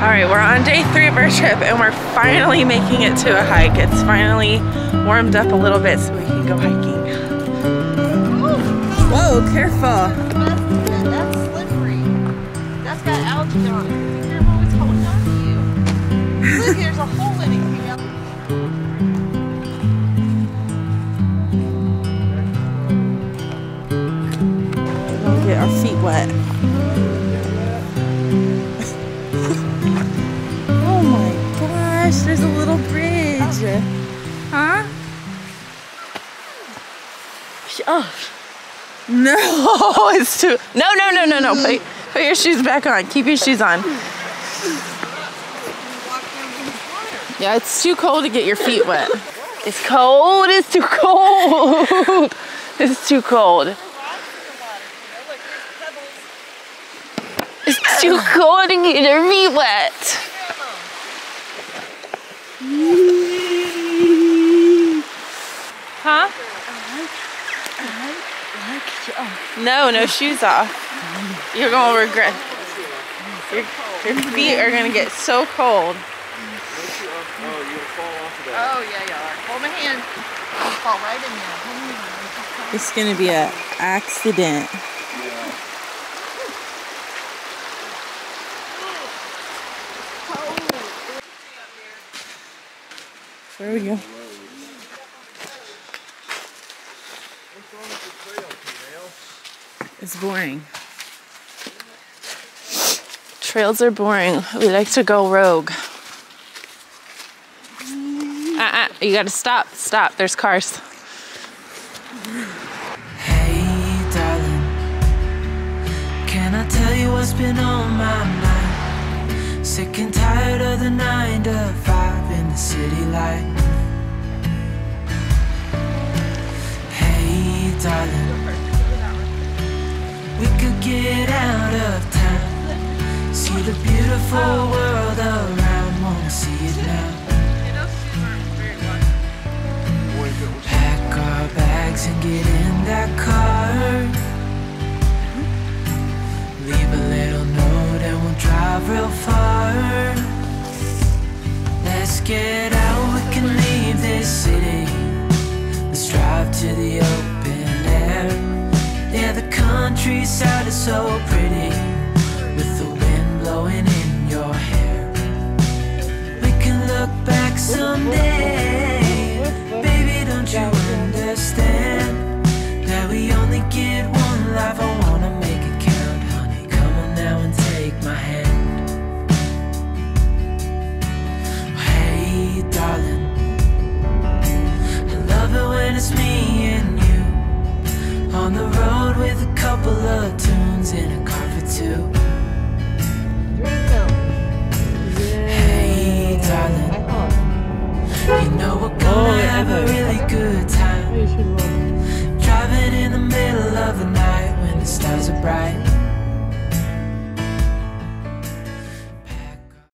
All right, we're on day three of our trip and we're finally making it to a hike. It's finally warmed up a little bit so we can go hiking. Whoa, careful. That's, that's slippery. That's got algae on it. Be careful it's holding on to you. Look, there's a hole in it. Camille. We'll get our feet wet. There's a little bridge. Oh. Huh? Oh. No, it's too. No, no, no, no, no. Put, put your shoes back on. Keep your shoes on. Yeah, it's too cold to get your feet wet. It's cold. It's too cold. It's too cold. It's too cold to get your feet wet. Huh? No, no shoes off. You're gonna regret. Your, your feet are gonna get so cold. Oh, yeah, you are. Hold my hand. I'll fall right in there. Hold my hand. It's gonna be an accident. There we go. It's boring. Trails are boring. We like to go rogue. Uh-uh, you gotta stop, stop. There's cars. Hey, darling, can I tell you what's been on my mind? Sick and tired of the nine city light. Hey, darling, we could get out of town, see the beautiful world around. Wanna see it now? Pack our bags and get in that car. To the open air. Yeah, the countryside is so pretty good time.